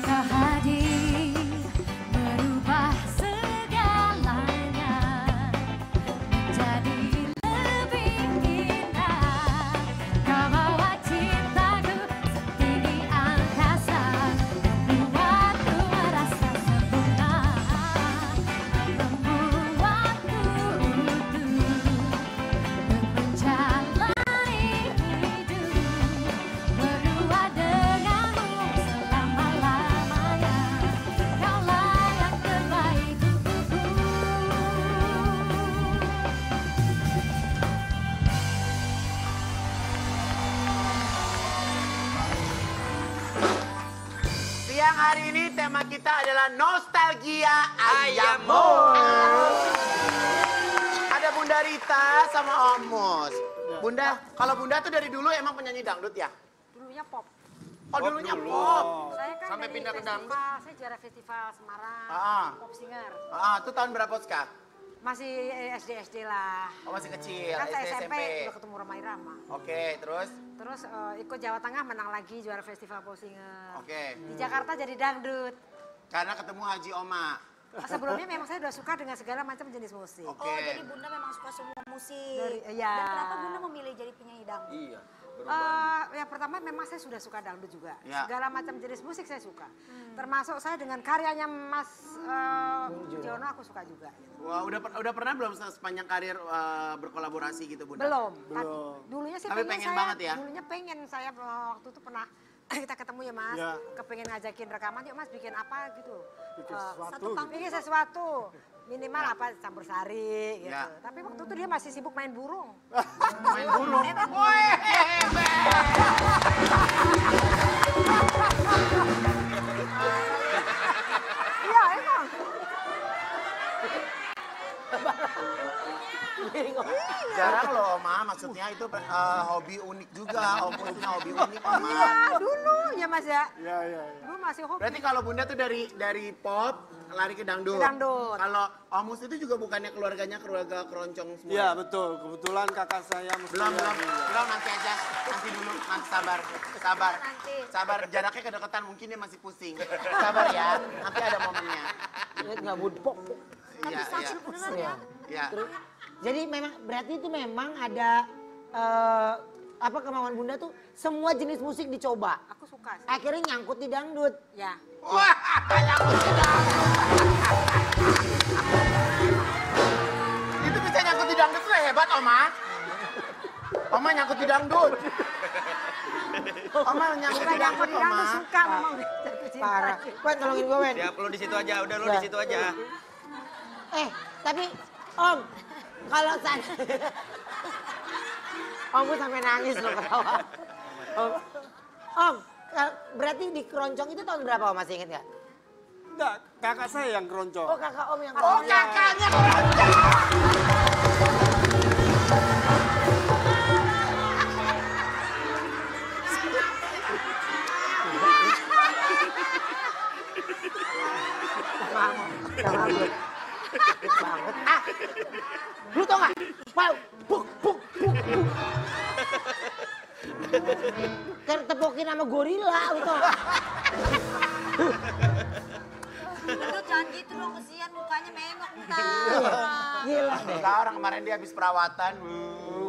dan adalah nostalgia ayamur. Ada Bunda Rita sama Om Mus. Bunda, kalau Bunda tuh dari dulu emang penyanyi dangdut ya? Dulunya pop. Oh dulunya pop. Saya kan Sampai pindah ke festival, dangdut? Saya juara festival Semarang, Ah. pop singer. Ah, itu tahun berapa Ska? Masih SD SD lah. Oh masih kecil, kan saya SD SMP, SMP. udah ketemu Roma Irama. Oke, terus? Terus eh, ikut Jawa Tengah menang lagi juara festival pop singer. Oke. Di Jakarta jadi dangdut. Karena ketemu Haji Oma. Sebelumnya memang saya udah suka dengan segala macam jenis musik. Oke. Oh, jadi Bunda memang suka semua musik. Dari- iya. Dan kenapa Bunda memilih jadi penyanyi dangdut? Iya. Eh, yang pertama memang saya sudah suka dangdut juga. Ya. Segala macam jenis musik saya suka. Termasuk saya dengan karyanya Mas eh, Jono aku suka juga. Wah, udah udah pernah belum se- sepanjang karir eh, berkolaborasi gitu Bunda? Belum. Tapi dulunya sih Tapi pengen, pengen saya, banget ya? Dulunya pengen saya waktu itu pernah kita ketemu ya Mas, Ya. kepengen ngajakin rekaman yuk Mas bikin apa gitu. Bikin Eh, sesuatu satu gitu. panggung, bikin sesuatu. Minimal apa campur sari gitu. Ya. Tapi waktu itu dia masih sibuk main burung. Main burung. Woi, Iya emang. Jarang loh Oma, maksudnya itu eh, hobi unik juga. Om punya hobi unik Oma. Iya dulu ya Mas ya. Iya, iya, iya. Dulu masih hobi. Berarti kalau Bunda tuh dari dari pop lari ke dangdut. Ke dangdut. Kalau Omus itu juga bukannya keluarganya keluarga keroncong semua. Iya, betul. Kebetulan kakak saya mesti Belum, belum, belum nanti aja, nanti dulu, mas sabar, sabar, Nanti. sabar, jaraknya kedekatan mungkin dia masih pusing, sabar ya, nanti ada momennya. nggak budpok. Iya, iya, Beneran ya? iya. Jadi memang berarti itu memang ada eh, apa kemauan bunda tuh semua jenis musik dicoba. Aku suka sih. Akhirnya nyangkut di dangdut. Ya. Wah, nyangkut di dangdut. Itu bisa nyangkut di dangdut tuh hebat, Oma. Oma nyangkut di dangdut. Oma nyangkut di dangdut, Oma. suka memang. Parah. Wen tolongin gue Wen. Ya, lu di situ aja. Udah lu Ya. di situ aja. Eh tapi Om kalau saya Om gue sampai nangis loh ketawa. Om, Om berarti di keroncong itu tahun berapa Om masih inget nggak? Enggak, kakak saya yang keroncong. Oh kakak Om yang Oh, kakaknya keroncong. Banget. Ah, lu tau gak? Wow, buk, buk, buk, buk. Tertepokin sama gorila, lu tau gak? Dangdut jangan gitu dong, kesian mukanya memok ntar. Gila deh. Kemarin dia habis perawatan,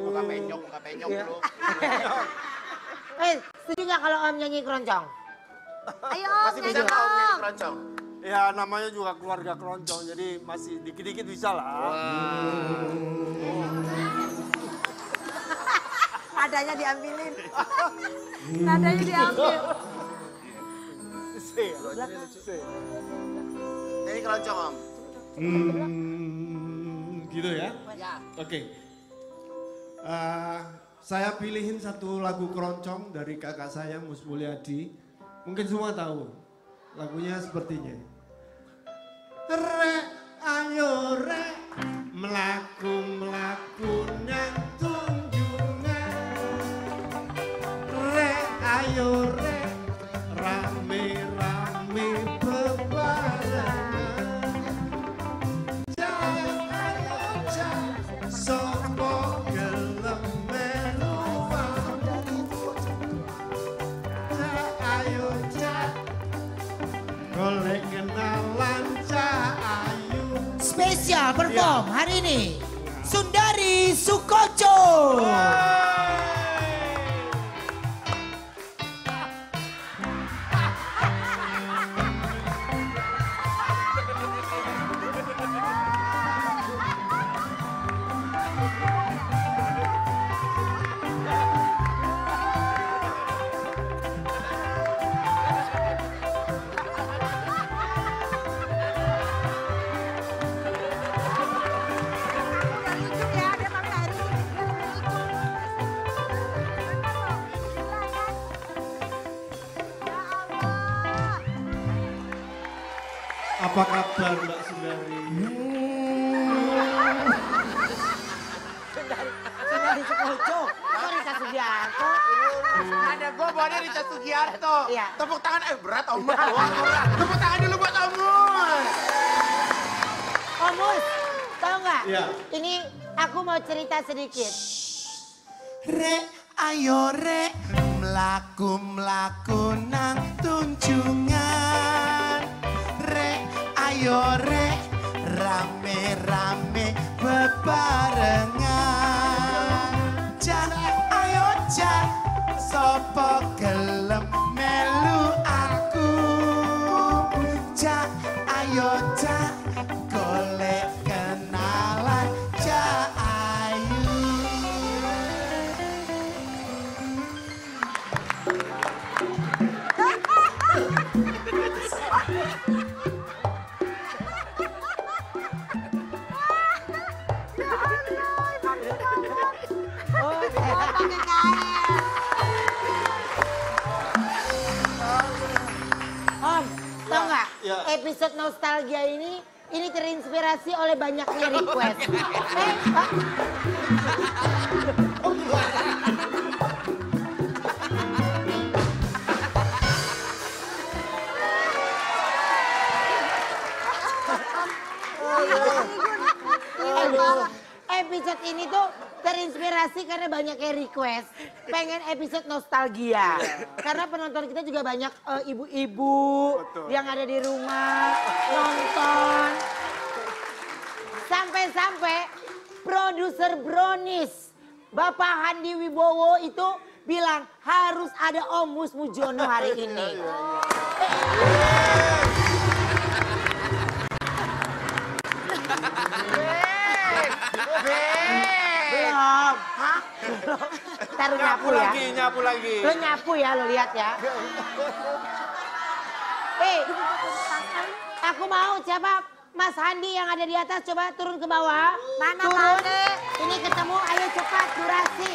muka penyok, muka penyok lu. Eh, setuju gak kalau Om nyanyi keroncong? Ayo Om, Masih bisa nyanyi nggak om nyanyi keroncong? Ya namanya juga keluarga keroncong, jadi masih dikit-dikit bisa lah. Nadanya diambilin. Nadanya diambil. Se, se. Nyanyi keroncong om. Hmm, gitu ya? Oke. Eh, saya pilihin satu lagu keroncong dari kakak saya Mus Mulyadi. Mungkin semua tahu. Lagunya sepertinya. Rek, ayo rek, melaku melaku nang perform hari ini Apa kabar Mbak Sundari? Sundari Sukoco. Kok Rita Sugiarto? Ada gue bawaannya Rita Sugiarto. Iya. Tepuk tangan, eh berat Oma. Tepuk tangan dulu buat Omus. Omus, tau nggak? Iya. Ini aku mau cerita sedikit. Rek, ayo rek, melaku melaku tau nggak? Ya. Episode nostalgia ini ini terinspirasi oleh banyaknya request. eh, Episode ini tuh terinspirasi karena banyaknya request. Pengen episode nostalgia. Karena penonton kita juga banyak eh, ibu-ibu yang ada di rumah nonton. Sampai-sampai produser Brownies, Bapak Handi Wibowo itu bilang harus ada Om Mus Mujono hari ini. Ya. lagi, nyapu lagi. Lo nyapu ya, lo lihat ya. Eh, aku mau siapa Mas Handi yang ada di atas coba turun ke bawah. Mana turun. Ini ketemu, ayo cepat durasi.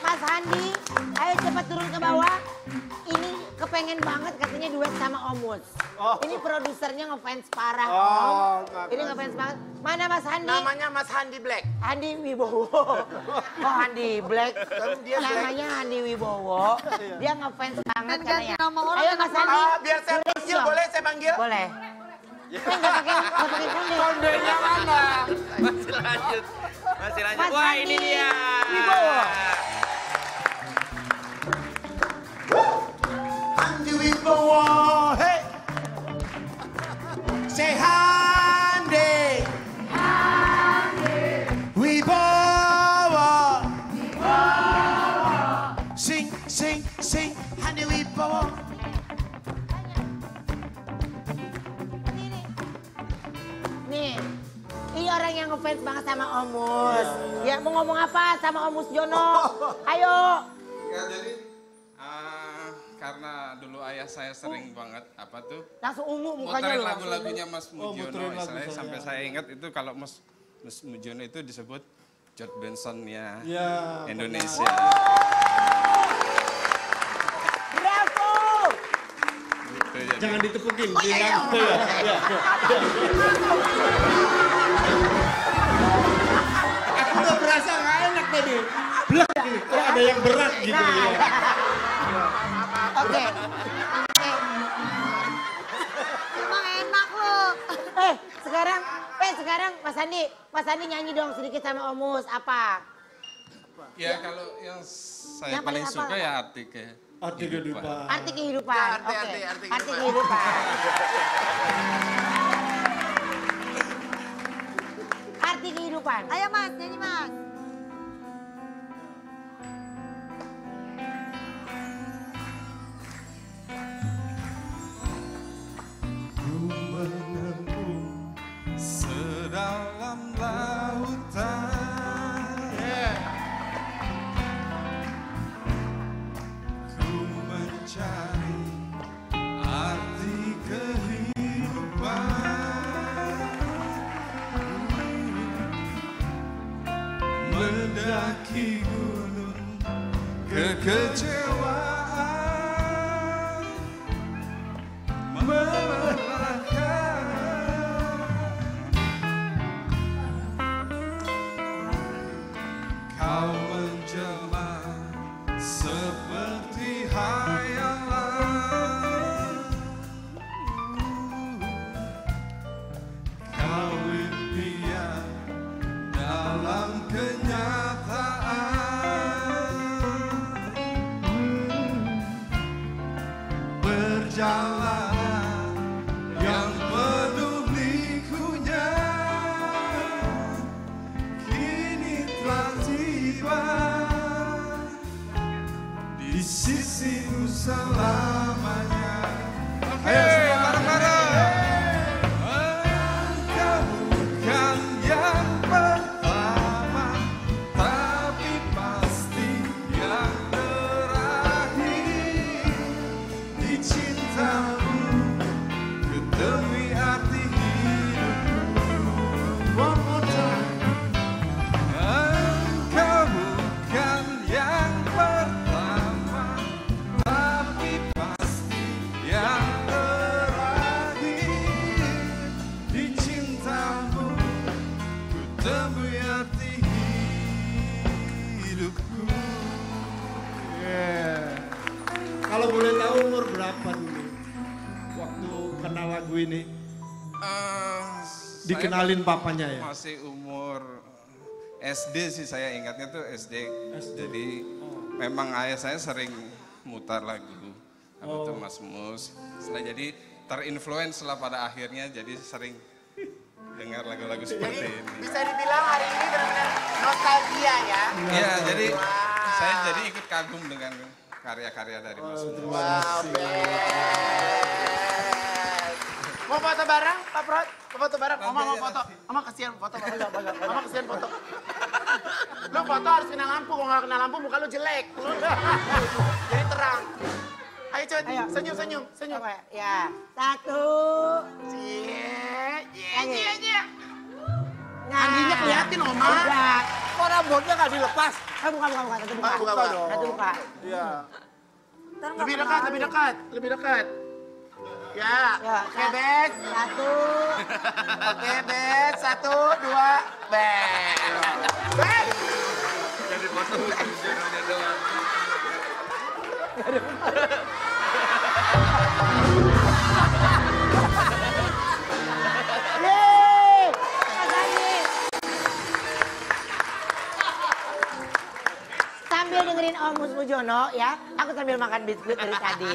Mas Handi, ayo cepat turun ke bawah. Ini kepengen banget katanya duet sama Omus. Oh. Ini produsernya ngefans parah Oh, Om. Ini ngefans banget. Mana Mas Handi? Namanya Mas Handi Black. Handi Wibowo. Oh Handi Black. dia Black. Namanya Handi Wibowo. Dia ngefans banget Kan ganti nama orang Ayo Mas Handi. Ah, biar saya panggil, boleh saya panggil? Boleh. Eh, pakai pakai konde. Kondenya mana? Masih lanjut. Masih lanjut. Mas Wah, Handi ini dia. Wibowo. Handi Wibowo, ngefans banget sama Omus. Ya mau ngomong apa sama Omus Jono? Ayo. Ya jadi ah, karena dulu ayah saya sering banget apa tuh Langsung ungu mukanya muterin lu. lagu-lagunya Mas Oh, Mujono muterin lagu sampai saya ingat itu kalau Mas Mas Mujono itu disebut George Benson ya Ya. Indonesia. Bravo. Gitu, jadi- Jangan ditepukin. dia kan. Ya, enak tadi. Blek ini. Kok ada yang berat gitu Nah. ya. Oke. Emang enak loh. Eh, sekarang, eh sekarang Mas Andi, Mas Andi nyanyi dong sedikit sama Omus apa? Ya kalau yang saya Yang paling paling suka apa? ya arti ke Arti kehidupan. Arti kehidupan. Ya, arti, Oke. arti, arti Arti kehidupan. kehidupan. Arti depan. Ayo mas, nyanyi mas. Di sisimu selamanya. Ayo Dikenalin saya papanya ya? Masih umur SD sih saya ingatnya tuh SD. Jadi memang ayah saya sering mutar lagu apa tuh Oh. Mas Mus. Setelah jadi terinfluence lah pada akhirnya jadi sering dengar lagu-lagu seperti Jadi ini. bisa dibilang hari ini benar-benar nostalgia ya. Iya, jadi Wow. saya jadi ikut kagum dengan karya-karya dari Mas Mus. Wow. Mau foto bareng, Pak Prot? Mau foto bareng? Oma mau foto. Oma kasihan foto. Oma kasihan foto. Lu foto harus kena lampu. Kalau nggak kena lampu, muka lu jelek. Jadi terang. Ayo Ayo. senyum, senyum, senyum. Oke, ya. Satu. Cie, cie, cie, cie. Nah. Andinya keliatin, Oma. Udah. Kok rambutnya nggak dilepas? Eh, buka, buka, buka. Satu buka. Buka, buka. Satu buka. Iya. Lebih dekat, lebih dekat, lebih dekat. Ya, Ya, oke, Bes. Satu. Oke, Bes. Satu, dua, Bes. Bes. Jadi foto jodohnya doang. Sambil dengerin Om Mus Mujono ya, aku sambil makan biskuit dari tadi.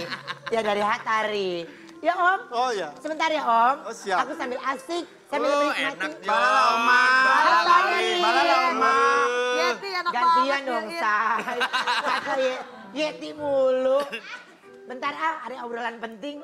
Ya dari Hatari. Ya Om, Oh ya. sebentar ya Om. Oh, siap. Aku sambil asik, sambil Oh, menikmati. enak. Balala, Oma. Balala, Oma. Yeti enak Gantian banget, dong, say. Kata ye, Yeti mulu. Bentar ah, ada obrolan penting.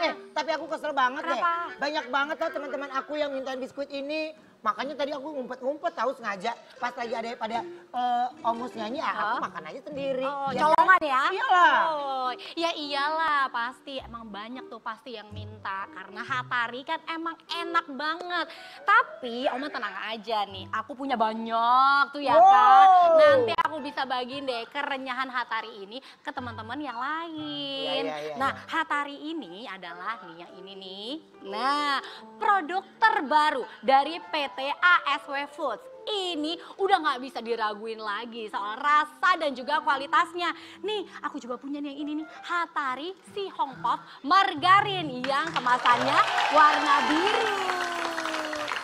Eh, tapi aku kesel banget deh. Kenapa? Banyak banget tau teman-teman aku yang mintain biskuit ini. Makanya tadi aku ngumpet-ngumpet tahu sengaja. Pas lagi ada pada eh, Omus nyanyi, ah, aku makan aja sendiri. Oh, Ya kan? colongan ya? Iyalah. Oh, ya iyalah pasti. Emang banyak tuh pasti yang minta. Karena Hatari kan emang enak banget. Tapi Oma tenang aja nih. Aku punya banyak tuh ya kan. Wow. Nanti aku bisa bagiin deh kerenyahan Hatari ini ke teman-teman yang lain. Iya, iya, iya, nah, Hatari ini adalah nih yang ini nih. Nah, produk terbaru dari PT ASW Foods. Ini udah nggak bisa diraguin lagi soal rasa dan juga kualitasnya. Nih, aku juga punya nih yang ini nih, Hatari Si Hong Margarin yang kemasannya warna biru.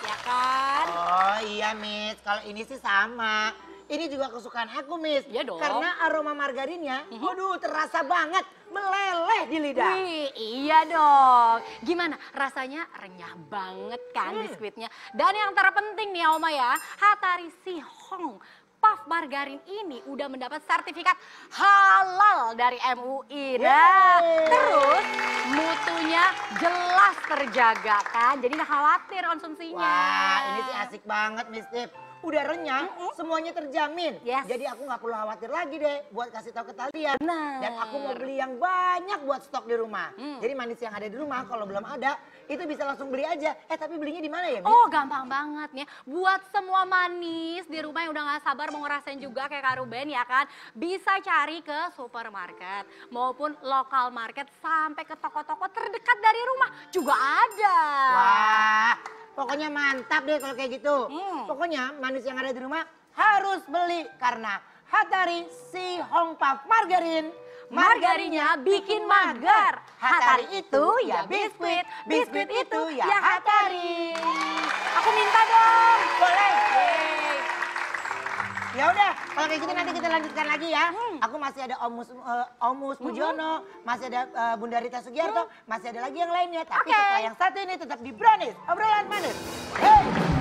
Ya kan? Oh iya Miss, kalau ini sih sama. Ini juga kesukaan aku, Miss. Iya dong. Karena aroma margarinnya, waduh terasa banget. Meleleh di lidah. Wih, iya dong. Gimana? Rasanya renyah banget kan biskuitnya. Dan yang terpenting nih Oma ya, Hatari Sihong Puff Margarin ini udah mendapat sertifikat halal dari MUI. Nah, terus mutunya jelas terjaga kan, jadi nggak khawatir konsumsinya. Wah, ini sih asik banget, Miss Tip. Udah renyah, semuanya terjamin. Yes. Jadi aku nggak perlu khawatir lagi deh buat kasih tahu ke kalian. Benar. Dan aku mau beli yang banyak buat stok di rumah. Hmm. Jadi manis yang ada di rumah kalau belum ada, itu bisa langsung beli aja. Eh tapi belinya di mana ya, Miss? Oh gampang banget nih. Buat semua manis di rumah yang udah gak sabar mau ngerasain juga kayak Kak Ruben ya kan. Bisa cari ke supermarket maupun lokal market sampai ke toko-toko terdekat dari rumah juga ada. Wah, pokoknya mantap deh kalau kayak gitu. Hmm. Pokoknya manis yang ada di rumah harus beli karena Hatari si Hong Puff Margarin. Margarinnya bikin magar. Hatari itu ya biskuit, biskuit itu ya Hatari. Aku minta dong. Boleh. Ya udah, kalau kayak gitu nanti kita lanjutkan lagi ya. Hmm. Aku masih ada Omus eh, Omus Mujono, masih ada eh, Bunda Rita Sugiarto, masih ada lagi yang lainnya. Tapi Hmm. Oke. setelah yang satu ini tetap di Brownies, obrolan manis. Hey!